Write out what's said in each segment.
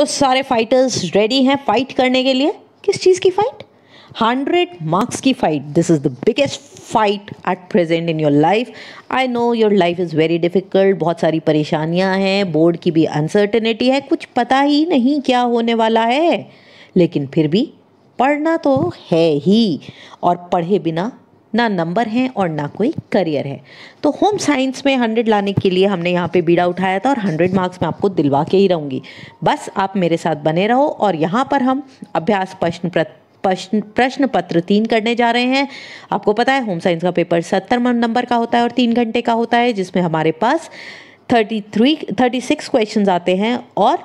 तो सारे fighters ready हैं फाइट करने के लिए। किस चीज़ की फाइट हंड्रेड मार्क्स की fight this is the biggest fight at present in your life I know your life is very difficult बहुत सारी परेशानियाँ हैं। बोर्ड की भी अनसर्टनिटी है। कुछ पता ही नहीं क्या होने वाला है। लेकिन फिर भी पढ़ना तो है ही। और पढ़े बिना ना नंबर हैं और ना कोई करियर है। तो होम साइंस में हंड्रेड लाने के लिए हमने यहाँ पे बीड़ा उठाया था और हंड्रेड मार्क्स में आपको दिलवा के ही रहूँगी। बस आप मेरे साथ बने रहो और यहाँ पर हम अभ्यास प्रश्न प्रश्न प्रश्न पत्र तीन करने जा रहे हैं। आपको पता है होम साइंस का पेपर सत्तर नंबर का होता है और तीन घंटे का होता है, जिसमें हमारे पास thirty three thirty six question आते हैं और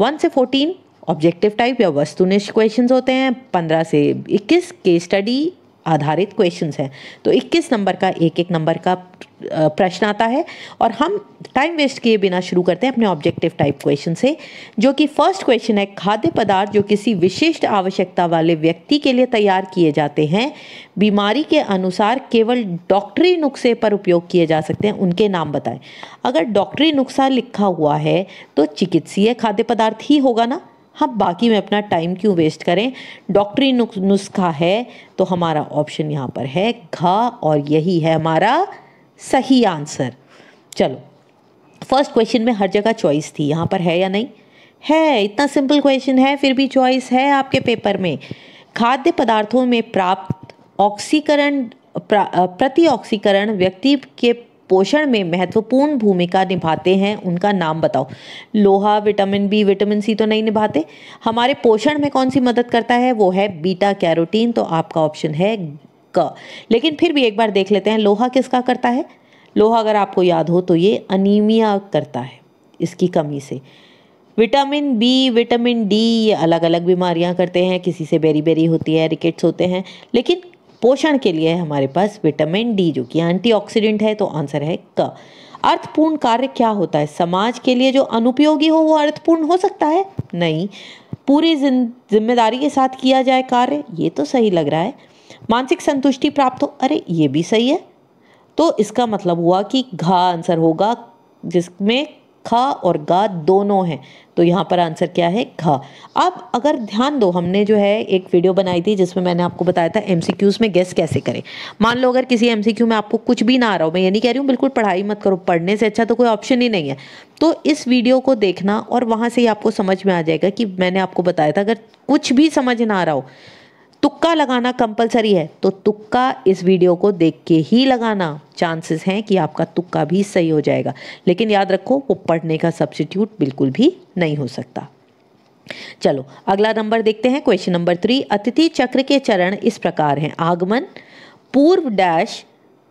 वन से फोर्टीन ऑब्जेक्टिव टाइप या वस्तुनिष्ठ क्वेश्चंस होते हैं, पंद्रह से इक्कीस केस स्टडी आधारित क्वेश्चंस हैं। तो 21 नंबर का एक एक नंबर का प्रश्न आता है और हम टाइम वेस्ट किए बिना शुरू करते हैं अपने ऑब्जेक्टिव टाइप क्वेश्चन से, जो कि फ़र्स्ट क्वेश्चन है, खाद्य पदार्थ जो किसी विशिष्ट आवश्यकता वाले व्यक्ति के लिए तैयार किए जाते हैं, बीमारी के अनुसार केवल डॉक्टरी नुस्खे पर उपयोग किए जा सकते हैं, उनके नाम बताएँ। अगर डॉक्टरी नुस्खा लिखा हुआ है तो चिकित्सीय खाद्य पदार्थ ही होगा ना? हम बाकी में अपना टाइम क्यों वेस्ट करें? डॉक्टरी नुस्खा है तो हमारा ऑप्शन यहाँ पर है घा और यही है हमारा सही आंसर चलो फ़र्स्ट क्वेश्चन में हर जगह चॉइस थी, यहाँ पर है या नहीं? है, इतना सिंपल क्वेश्चन है, फिर भी चॉइस है आपके पेपर में. खाद्य पदार्थों में प्राप्त ऑक्सीकरण प्रति ऑक्सीकरण व्यक्ति के पोषण में महत्वपूर्ण भूमिका निभाते हैं, उनका नाम बताओ। लोहा, विटामिन बी, विटामिन सी तो नहीं निभाते। हमारे पोषण में कौन सी मदद करता है? वो है बीटा कैरोटीन तो आपका ऑप्शन है क लेकिन फिर भी एक बार देख लेते हैं, लोहा किसका करता है? लोहा अगर आपको याद हो तो ये अनीमिया करता है, इसकी कमी से। विटामिन बी, विटामिन डी, ये अलग अलग बीमारियाँ करते हैं, किसी से बेरी बेरी होती है रिकेट्स होते हैं, लेकिन पोषण के लिए है हमारे पास विटामिन डी, जो कि एंटीऑक्सीडेंट है तो आंसर है क। अर्थपूर्ण कार्य क्या होता है? समाज के लिए जो अनुपयोगी हो, वो अर्थपूर्ण हो सकता है? नहीं। पूरी ज़िम्मेदारी के साथ किया जाए कार्य, ये तो सही लग रहा है। मानसिक संतुष्टि प्राप्त हो, अरे, ये भी सही है। तो इसका मतलब हुआ कि घा आंसर होगा, जिसमें खा और गा दोनों हैं। तो यहाँ पर आंसर क्या है? घा। अब अगर ध्यान दो, हमने जो है एक वीडियो बनाई थी जिसमें मैंने आपको बताया था एमसीक्यूज में गेस कैसे करें। मान लो अगर किसी एमसीक्यू में आपको कुछ भी ना आ रहा हो, मैं ये नहीं कह रही हूँ बिल्कुल पढ़ाई मत करो, पढ़ने से अच्छा तो कोई ऑप्शन ही नहीं है। तो इस वीडियो को देखना और वहाँ से ही आपको समझ में आ जाएगा कि मैंने आपको बताया था, अगर कुछ भी समझ ना आ रहा हो तुक्का लगाना कंपलसरी है तो तुक्का इस वीडियो को देख के ही लगाना। चांसेस हैं कि आपका तुक्का भी सही हो जाएगा, लेकिन याद रखो, वो पढ़ने का सब्सिट्यूट बिल्कुल भी नहीं हो सकता। चलो, अगला नंबर देखते हैं क्वेश्चन नंबर थ्री अतिथि चक्र के चरण इस प्रकार हैं। आगमन, पूर्व डैश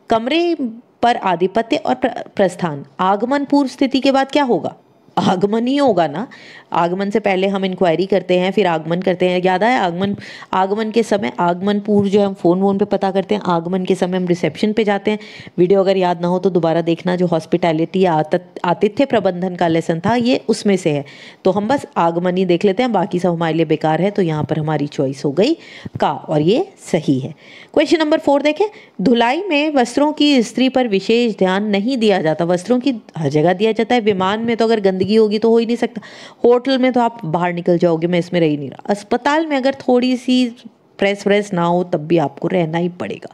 कमरे पर आधिपत्य और प्रस्थान। आगमन पूर्व स्थिति के बाद क्या होगा? आगमन ही होगा ना। आगमन से पहले हम इंक्वायरी करते हैं, फिर आगमन करते हैं। याद है आगमन आगमन के समय आगमन पूर्व जो हम फ़ोन वोन पे पता करते हैं, आगमन के समय हम रिसेप्शन पे जाते हैं। वीडियो अगर याद ना हो तो दोबारा देखना जो हॉस्पिटैलिटी या आतिथ्य प्रबंधन का लेसन था, ये उसमें से है। तो हम बस आगमन ही देख लेते हैं, बाकी सब हमारे लिए बेकार है तो यहाँ पर हमारी चॉइस हो गई का, और ये सही है। क्वेश्चन नंबर फोर देखें। धुलाई में वस्त्रों की स्त्री पर विशेष ध्यान नहीं दिया जाता। वस्त्रों की हर जगह दिया जाता है। विमान में तो अगर गंदगी होगी तो हो ही नहीं सकता। होटल में तो आप बाहर निकल जाओगे, मैं इसमें रह नहीं रहा। अस्पताल में अगर थोड़ी सी प्रेस व्रेस ना हो, तब भी आपको रहना ही पड़ेगा।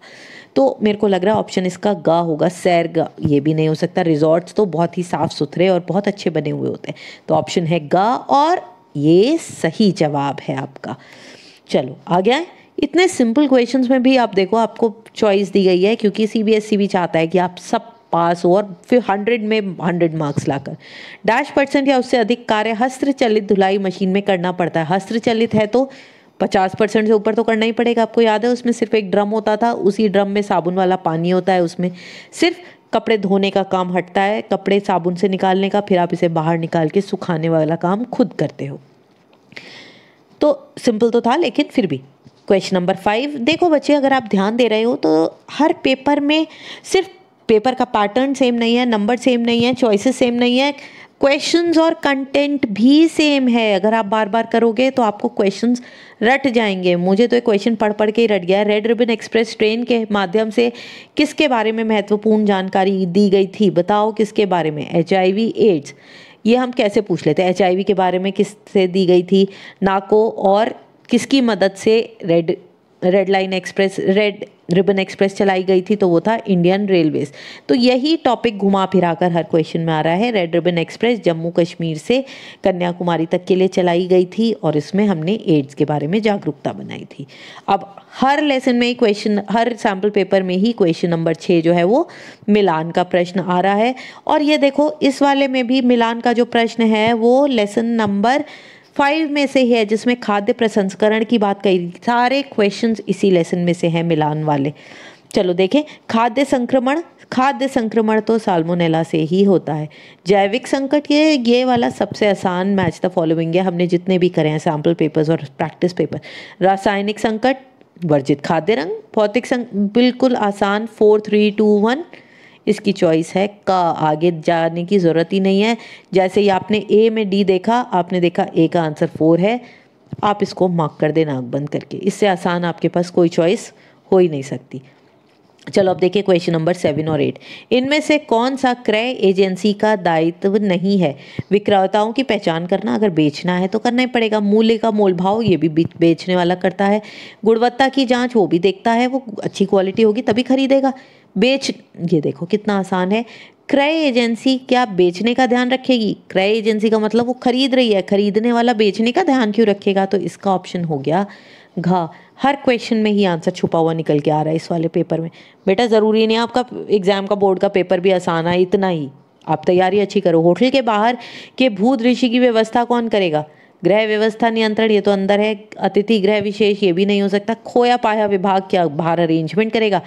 तो मेरे को लग रहा है ऑप्शन इसका गा होगा, सैर गा, ये भी नहीं हो सकता। रिजॉर्ट्स तो बहुत ही साफ़ सुथरे और बहुत अच्छे बने हुए होते हैं। तो ऑप्शन है गा और ये सही जवाब है आपका। चलो आ गया है इतने सिंपल क्वेश्चंस में भी आप देखो, आपको चॉइस दी गई है, क्योंकि सीबीएसई भी चाहता है कि आप सब पास हो और फिर हंड्रेड में हंड्रेड मार्क्स लाकर। डैश परसेंट या उससे अधिक कार्य हस्तचलित धुलाई मशीन में करना पड़ता है। हस्तचलित है तो पचास परसेंट से ऊपर तो करना ही पड़ेगा। आपको याद है उसमें सिर्फ़ एक ड्रम होता था, उसी ड्रम में साबुन वाला पानी होता है उसमें। सिर्फ़ कपड़े धोने का काम हटता है, कपड़े साबुन से निकालने का, फिर आप इसे बाहर निकाल के सुखाने वाला काम खुद करते हो। तो सिंपल तो था, लेकिन फिर भी। क्वेश्चन नंबर फाइव देखो बच्चे, अगर आप ध्यान दे रहे हो तो हर पेपर में सिर्फ़ पेपर का पैटर्न सेम नहीं है नंबर सेम नहीं है चॉइसेस सेम नहीं है क्वेश्चंस और कंटेंट भी सेम है। अगर आप बार बार करोगे तो आपको क्वेश्चंस रट जाएँगे। मुझे तो एक क्वेश्चन पढ़ पढ़ के ही रट गया रेड रिबन एक्सप्रेस ट्रेन के माध्यम से किसके बारे में महत्वपूर्ण जानकारी दी गई थी? बताओ किसके बारे में? एच आई वी एड्स ये हम कैसे पूछ लेते हैं? एच के बारे में किससे दी गई थी? नाको और किसकी मदद से red red line express red ribbon express चलाई गई थी तो वो था इंडियन रेलवेज तो यही टॉपिक घुमा फिरा कर हर क्वेश्चन में आ रहा है। Red ribbon express Jammu Kashmir से कन्याकुमारी तक के लिए चलाई गई थी और इसमें हमने एड्स के बारे में जागरूकता बनाई थी। अब हर लेसन में ही क्वेश्चन हर सैंपल पेपर में ही क्वेश्चन नंबर छः जो है वो मिलान का प्रश्न आ रहा है। और ये देखो, इस वाले में भी मिलान का जो प्रश्न है, वो लेसन नंबर फाइव में से है जिसमें खाद्य प्रसंस्करण की बात कही सारे क्वेश्चंस इसी लेसन में से हैं मिलान वाले। चलो देखें, खाद्य संक्रमण खाद्य संक्रमण तो साल्मोनेला से ही होता है। जैविक संकट, ये ये वाला सबसे आसान मैच द फॉलोइंग है। हमने जितने भी करे हैं सैंपल पेपर्स और प्रैक्टिस पेपर रासायनिक संकट, वर्जित खाद्य रंग, भौतिक संक, बिल्कुल आसान फोर थ्री टू वन इसकी चॉइस है। का आगे जाने की ज़रूरत ही नहीं है। जैसे ही आपने ए में डी देखा, आपने देखा ए का आंसर फोर है। आप इसको मार्क कर देना आँख बंद करके। इससे आसान आपके पास कोई चॉइस हो ही नहीं सकती। चलो अब देखिए क्वेश्चन नंबर सेवन और एट इनमें से कौन सा क्रय एजेंसी का दायित्व नहीं है? विक्रेताओं की पहचान करना, अगर बेचना है तो करना ही पड़ेगा। मूल्य का मोल भाव ये भी बेचने वाला करता है। गुणवत्ता की जाँच, वो भी देखता है, वो अच्छी क्वालिटी होगी तभी खरीदेगा। बेच, ये देखो कितना आसान है। क्रय एजेंसी क्या बेचने का ध्यान रखेगी? क्रय एजेंसी का मतलब वो खरीद रही है, खरीदने वाला बेचने का ध्यान क्यों रखेगा? तो इसका ऑप्शन हो गया घा। हर क्वेश्चन में ही आंसर छुपा हुआ निकल के आ रहा है इस वाले पेपर में। बेटा, ज़रूरी नहीं आपका एग्ज़ाम का बोर्ड का पेपर भी आसान है, इतना ही। आप तैयारी अच्छी करो। होटल के बाहर के भूत ऋषि की व्यवस्था कौन करेगा? गृह व्यवस्था नियंत्रण, ये तो अंदर है। अतिथि गृह विशेष, ये भी नहीं हो सकता। खोया पाया विभाग क्या बाहर अरेंजमेंट करेगा?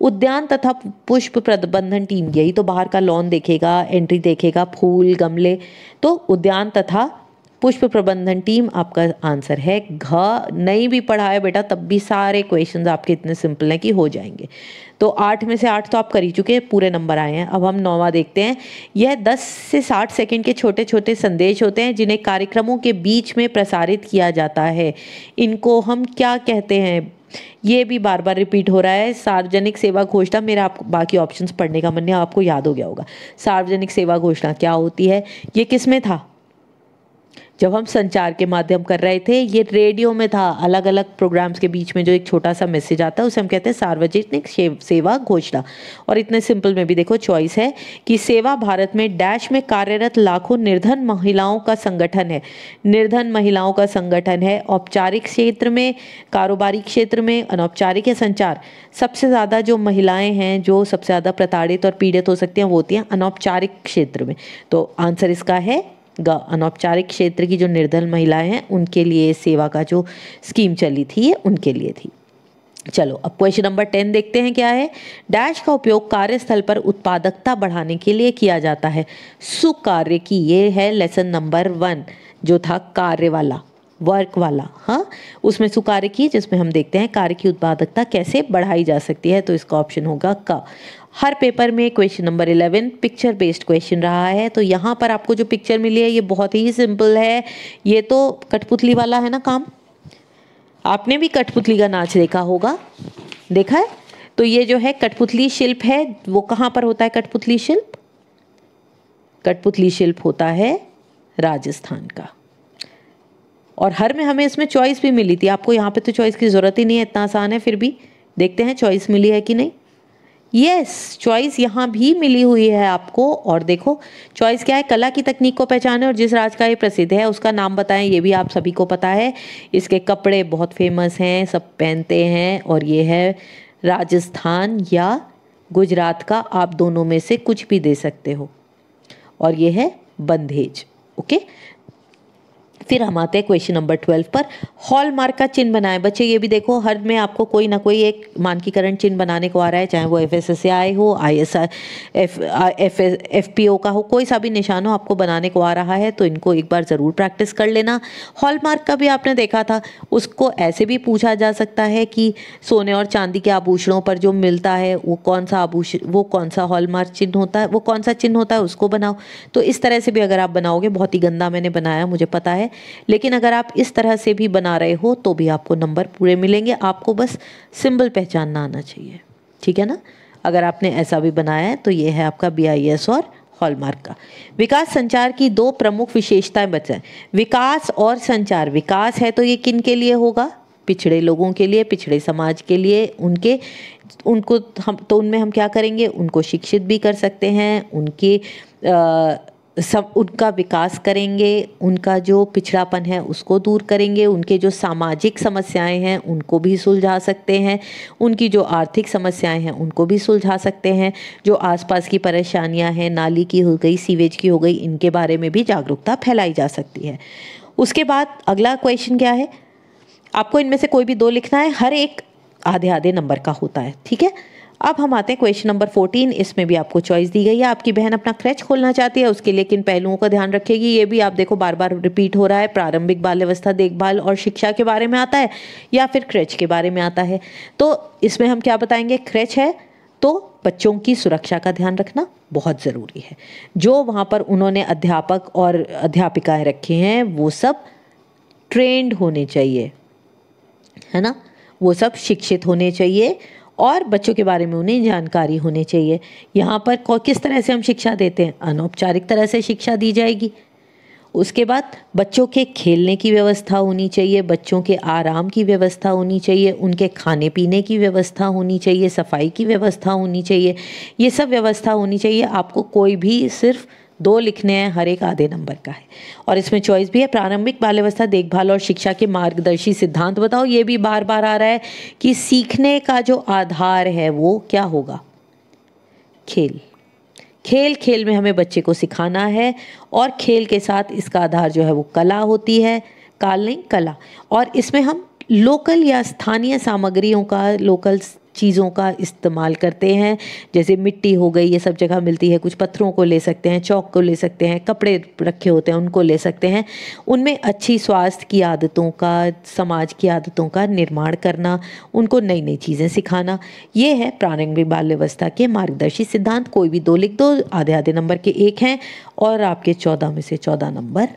उद्यान तथा पुष्प प्रबंधन टीम यही तो बाहर का लॉन देखेगा एंट्री देखेगा, फूल, गमले। तो उद्यान तथा पुष्प प्रबंधन टीम आपका आंसर है, घ, नहीं भी पढ़ा है बेटा, तब भी सारे क्वेश्चन आपके इतने सिंपल हैं कि हो जाएँगे। तो आठ में से आठ तो आप कर ही चुके हैं, पूरे नंबर आए हैं। अब हम नौवा देखते हैं। यह दस से साठ सेकंड के छोटे छोटे संदेश होते हैं, जिन्हें कार्यक्रमों के बीच में प्रसारित किया जाता है। इनको हम क्या कहते हैं? ये भी बार बार रिपीट हो रहा है। सार्वजनिक सेवा घोषणा, मेरा आप, बाकी ऑप्शंस पढ़ने का मन है, आपको याद हो गया होगा। सार्वजनिक सेवा घोषणा क्या होती है? ये किसमें था? जब हम संचार के माध्यम कर रहे थे, ये रेडियो में था। अलग अलग प्रोग्राम्स के बीच में जो एक छोटा सा मैसेज आता है, उसे हम कहते हैं सार्वजनिक सेवा घोषणा। और इतने सिंपल में भी देखो चॉइस है कि सेवा भारत में डैश में कार्यरत लाखों निर्धन महिलाओं का संगठन है। निर्धन महिलाओं का संगठन है औपचारिक क्षेत्र में, कारोबारी क्षेत्र में, अनौपचारिक या संचार। सबसे ज़्यादा जो महिलाएँ हैं, जो सबसे ज़्यादा प्रताड़ित और पीड़ित हो सकती हैं, वो होती हैं अनौपचारिक क्षेत्र में। तो आंसर इसका है अनौपचारिक क्षेत्र की जो निर्धन महिलाएँ हैं, उनके लिए सेवा का जो स्कीम चली थी, ये उनके लिए थी। चलो, अब क्वेश्चन नंबर टेन देखते हैं क्या है। डैश का उपयोग कार्यस्थल पर उत्पादकता बढ़ाने के लिए किया जाता है। सुकार्य की ये है लेसन नंबर वन जो था कार्य वाला वर्क वाला हाँ? उसमें सुकार्य की, जिसमें हम देखते हैं कार्य की उत्पादकता कैसे बढ़ाई जा सकती है तो इसका ऑप्शन होगा का। हर पेपर में question number eleven picture based question रहा है। तो यहाँ पर आपको जो पिक्चर मिली है, ये बहुत ही सिंपल है। ये तो कठपुतली वाला है ना काम? आपने भी कठपुतली का नाच देखा होगा। देखा है? तो ये जो है कठपुतली शिल्प है। वो कहाँ पर होता है कठपुतली शिल्प? कठपुतली शिल्प होता है राजस्थान का। और हर में हमें इसमें चॉइस भी मिली थी। आपको यहाँ पे तो चॉइस की ज़रूरत ही नहीं है, इतना आसान है, फिर भी देखते हैं चॉइस मिली है कि नहीं। यस चॉइस यहाँ भी मिली हुई है आपको। और देखो चॉइस क्या है? कला की तकनीक को पहचाने और जिस राज का ये प्रसिद्ध है, उसका नाम बताएँ, ये भी आप सभी को पता है। इसके कपड़े बहुत फ़ेमस हैं, सब पहनते हैं और ये है राजस्थान या गुजरात का आप दोनों में से कुछ भी दे सकते हो। और ये है बंधेज, ओके? फिर हम आते हैं क्वेश्चन नंबर ट्वेल्व पर। हॉल मार्क का चिन्ह बनाए। बच्चे, ये भी देखो, हर में आपको कोई ना कोई एक मानकीकरण चिन्ह बनाने को आ रहा है, चाहे वो एफ़ एस एस आई हो I S F F F P O का हो, कोई सा भी निशान हो आपको बनाने को आ रहा है तो इनको एक बार ज़रूर प्रैक्टिस कर लेना। हॉल मार्क का भी आपने देखा था, उसको ऐसे भी पूछा जा सकता है कि सोने और चांदी के आभूषणों पर जो मिलता है, वो कौन सा आभूषण वो कौन सा हॉल मार्क चिन्ह होता है, वो कौन सा चिन्ह होता है, उसको बनाओ। तो इस तरह से भी अगर आप बनाओगे, बहुत ही गंदा मैंने बनाया, मुझे पता है। लेकिन अगर आप इस तरह से भी बना रहे हो तो भी आपको नंबर पूरे मिलेंगे। आपको बस सिंबल पहचानना आना चाहिए। ठीक है ना? अगर आपने ऐसा भी बनाया है तो ये है आपका बी आई एस और हॉलमार्क का। विकास संचार की दो प्रमुख विशेषताएँ बचाएँ विकास और संचार। विकास है तो ये किन के लिए होगा? पिछड़े लोगों के लिए पिछड़े समाज के लिए उनके उनको हम तो उनमें हम क्या करेंगे? उनको शिक्षित भी कर सकते हैं उनके आ, सब उनका विकास करेंगे, उनका जो पिछड़ापन है उसको दूर करेंगे, उनके जो सामाजिक समस्याएँ हैं उनको भी सुलझा सकते हैं, उनकी जो आर्थिक समस्याएँ हैं उनको भी सुलझा सकते हैं, जो आसपास की परेशानियाँ हैं, नाली की हो गई, सीवेज की हो गई, इनके बारे में भी जागरूकता फैलाई जा सकती है। उसके बाद अगला क्वेश्चन क्या है? आपको इनमें से कोई भी दो लिखना है, हर एक आधे आधे नंबर का होता है, ठीक है? अब हम आते हैं क्वेश्चन नंबर फोर्टीन इसमें भी आपको चॉइस दी गई है। आपकी बहन अपना क्रच खोलना चाहती है, उसके लिए किन पहलुओं का ध्यान रखेगी? ये भी आप देखो बार बार रिपीट हो रहा है। प्रारंभिक बाल अवस्था देखभाल और शिक्षा के बारे में आता है या फिर क्रच के बारे में आता है। तो इसमें हम क्या बताएँगे? क्रच है तो बच्चों की सुरक्षा का ध्यान रखना बहुत ज़रूरी है। जो वहाँ पर उन्होंने अध्यापक और अध्यापिकाएँ रखे हैं, वो सब ट्रेंड होने चाहिए, है ना? वो सब शिक्षित होने चाहिए। और बच्चों के बारे में उन्हें जानकारी होनी चाहिए। यहाँ पर किस तरह से हम शिक्षा देते हैं? अनौपचारिक तरह से शिक्षा दी जाएगी। उसके बाद बच्चों के खेलने की व्यवस्था होनी चाहिए, बच्चों के आराम की व्यवस्था होनी चाहिए, उनके खाने पीने की व्यवस्था होनी चाहिए, सफ़ाई की व्यवस्था होनी चाहिए। ये सब व्यवस्था होनी चाहिए। आपको कोई भी सिर्फ़ दो लिखने हैं, हर एक आधे नंबर का है। और इसमें चॉइस भी है, प्रारंभिक बाल अवस्था देखभाल और शिक्षा के मार्गदर्शी सिद्धांत बताओ। ये भी बार बार आ रहा है कि सीखने का जो आधार है, वो क्या होगा? खेल। खेल खेल में हमें बच्चे को सिखाना है और खेल के साथ इसका आधार जो है, वो कला होती है। काल नहीं, कला। और इसमें हम लोकल या स्थानीय सामग्रियों का, लोकल चीज़ों का इस्तेमाल करते हैं। जैसे मिट्टी हो गई, ये सब जगह मिलती है। कुछ पत्थरों को ले सकते हैं, चौक को ले सकते हैं, कपड़े रखे होते हैं, उनको ले सकते हैं। उनमें अच्छी स्वास्थ्य की आदतों का, समाज की आदतों का निर्माण करना, उनको नई नई चीज़ें सिखाना, ये है प्रारंभिक बाल व्यवस्था के मार्गदर्शी सिद्धांत। कोई भी दो लिख दो आधे आधे नंबर के एक हैं, और आपके चौदह में से चौदह नंबर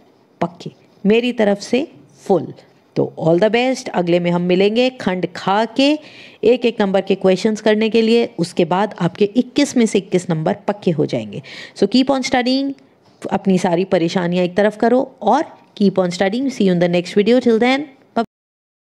पक्के। मेरी तरफ़ से फुल। तो ऑल द बेस्ट अगले में हम मिलेंगे खंड खा के, एक एक नंबर के क्वेश्चंस करने के लिए. उसके बाद आपके 21 में से 21 नंबर पक्के हो जाएँगे. सो कीप ऑन स्टडिंग अपनी सारी परेशानियाँ एक तरफ़ करो और keep on studying see in the next video till then